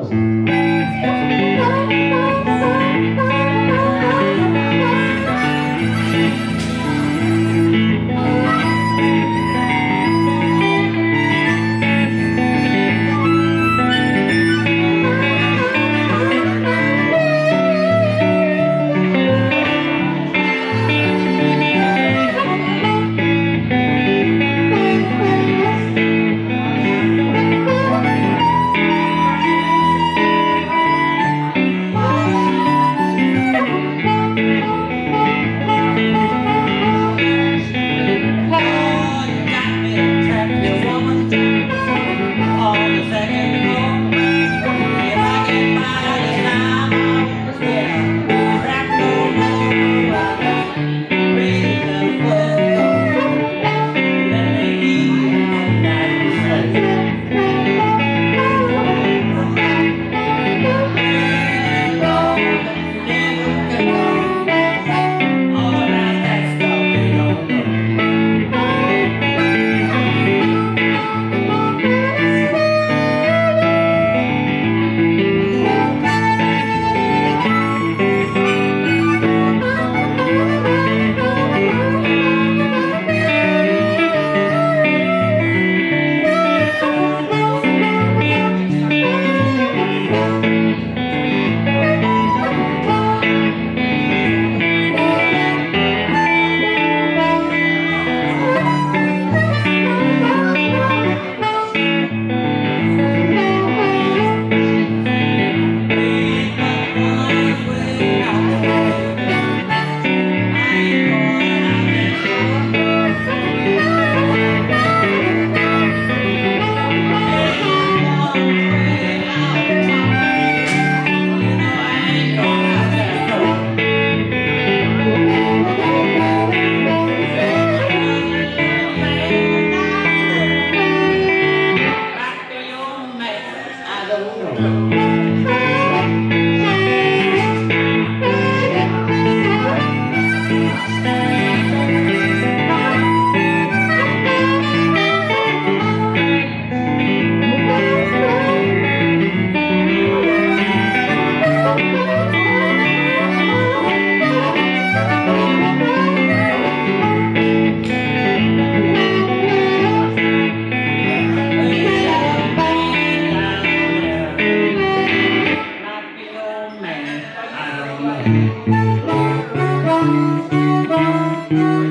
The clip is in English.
uno. Thank you.